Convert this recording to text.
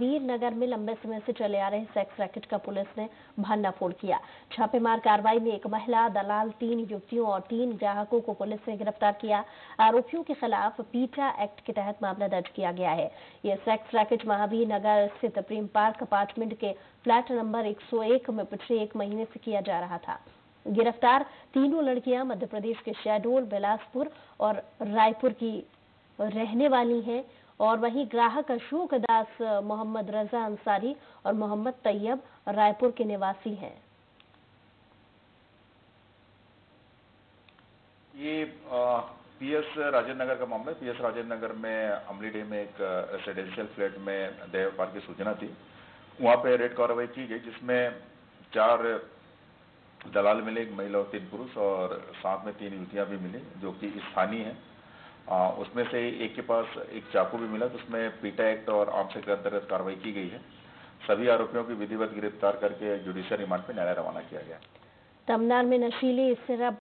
वीर नगर में लंबे समय से चले आ रहे सेक्स रैकेट का पुलिस ने भंडाफोड़ किया। छापेमार कार्रवाई में एक महिला, दलाल, तीन युवतियों और तीन ग्राहकों को पुलिस ने गिरफ़्तार किया। आरोपियों के खिलाफ पीटा एक्ट के तहत मामला दर्ज किया गया है। ये सेक्स रैकेट महावीर नगर स्थित प्रेम पार्क अपार्टमेंट के फ्लैट नंबर 101 में पिछले एक महीने से किया जा रहा था। गिरफ़्तार तीनों लड़कियाँ मध्य प्रदेश के शहडोल, बिलासपुर और रायपुर की रहने वाली हैं। और वहीं ग्राहक अशोक दास, मोहम्मद रजा अंसारी और मोहम्मद तैयब रायपुर के निवासी हैं। ये पीएस राजेंद्र नगर का मामला है। पीएस राजेंद्र नगर में अमलीडे में एक, रेसिडेंशियल फ्लैट में देह व्यापार की सूचना थी। वहाँ पे रेड कार्रवाई की गई, जिसमें चार दलाल मिले, एक महिला और तीन पुरुष, और साथ में तीन युवतियाँ भी मिली, जो कि स्थानीय हैं। आ, उसमें से एक के पास एक चाकू भी मिला जिसमें पीटा एक्ट और आपसे के अंतर्गत कार्रवाई की गई है। सभी आरोपियों की विधिवत गिरफ़्तार करके जुडिशियल रिमांड पर न्यायालय रवाना किया गया। तमनार में नशीली सिरप